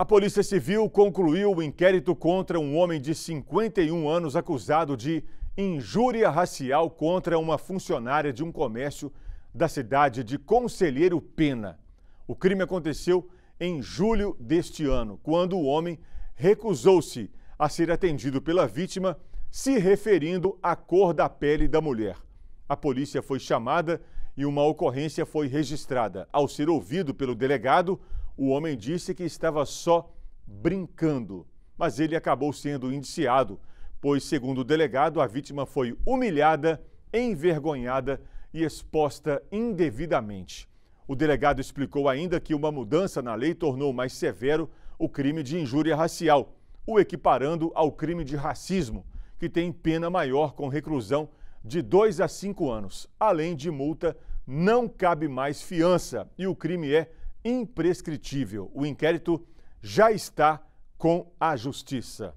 A Polícia Civil concluiu o inquérito contra um homem de 51 anos acusado de injúria racial contra uma funcionária de um comércio da cidade de Conselheiro Pena. O crime aconteceu em julho deste ano, quando o homem recusou-se a ser atendido pela vítima, se referindo à cor da pele da mulher. A polícia foi chamada e uma ocorrência foi registrada. Ao ser ouvido pelo delegado, o homem disse que estava só brincando, mas ele acabou sendo indiciado, pois, segundo o delegado, a vítima foi humilhada, envergonhada e exposta indevidamente. O delegado explicou ainda que uma mudança na lei tornou mais severo o crime de injúria racial, o equiparando ao crime de racismo, que tem pena maior com reclusão de 2 a 5 anos. Além de multa, não cabe mais fiança e o crime é imprescritível. O inquérito já está com a Justiça.